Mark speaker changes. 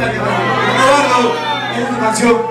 Speaker 1: Eduardo, es tu canción.